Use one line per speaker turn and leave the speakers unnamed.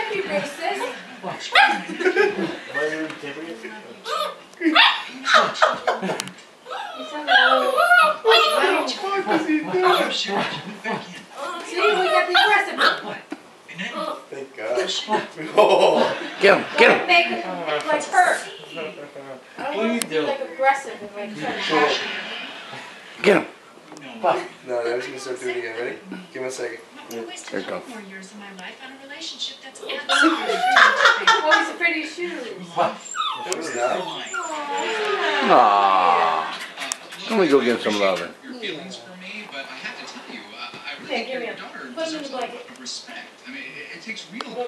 can't
be racist. Watch.
Get him, get him.
Make him like her.
What are you doing?
Like aggressive and like trying to
Get him
no.
No, I was gonna start doing it again. Ready? Give me a second.
I'm not wasting
There you go.
five years of my life on a relationship that's absolutely terrible.
He's afraid of your shoes.
It was not.
Aww. Let me go get some loving.
Your feelings for me, but I have to tell you, uh, I really
Here,
think
give me
your
a-
daughter
put him in
deserves a lot of respect. I mean, it, it takes real